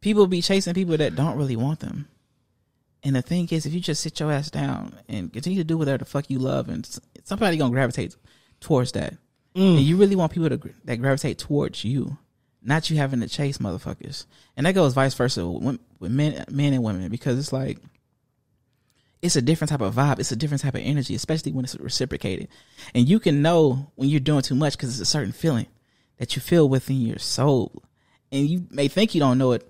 people be chasing people that don't really want them. And the thing is, if you just sit your ass down and continue to do whatever the fuck you love, and somebody gonna gravitate towards that. Mm. And you really want people to that gravitate towards you, not you having to chase motherfuckers. And that goes vice versa with, with men, men and women, because it's like it's a different type of vibe. It's a different type of energy, especially when it's reciprocated. And you can know when you're doing too much because it's a certain feeling that you feel within your soul. And you may think you don't know it,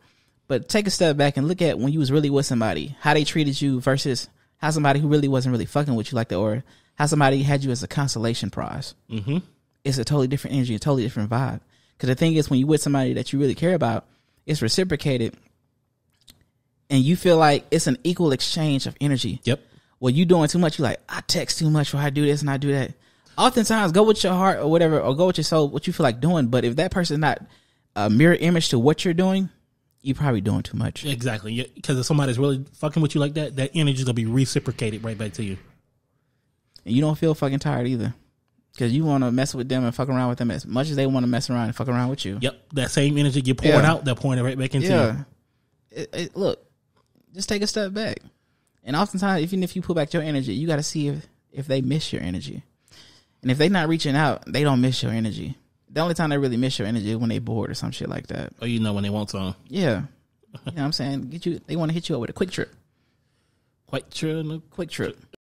but take a step back and look at when you was really with somebody, how they treated you versus how somebody who really wasn't really fucking with you like that, or how somebody had you as a consolation prize. Mm-hmm. It's a totally different energy, a totally different vibe. Because the thing is, when you with somebody that you really care about, it's reciprocated, and you feel like it's an equal exchange of energy. Yep. Well, you doing too much. You like I text too much, or I do this and I do that. Oftentimes, go with your heart or whatever, or go with your soul, what you feel like doing. But if that person's not a mirror image to what you're doing, you're probably doing too much. Exactly. Because if somebody's really fucking with you like that, that energy is gonna be reciprocated right back to you. And you don't feel fucking tired either. Because you want to mess with them and fuck around with them as much as they want to mess around and fuck around with you. Yep. That same energy you're pouring Yeah. out, they're pouring it right back into you. Yeah. It, it, look, just take a step back. And oftentimes, even if you pull back your energy, you got to see if, if they miss your energy. And if they're not reaching out, they don't miss your energy. The only time they really miss your energy is when they bored or some shit like that. Or you know when they want some. Yeah. You know what I'm saying? Get you they want to hit you up with a quick trip. Quite true. Quick trip.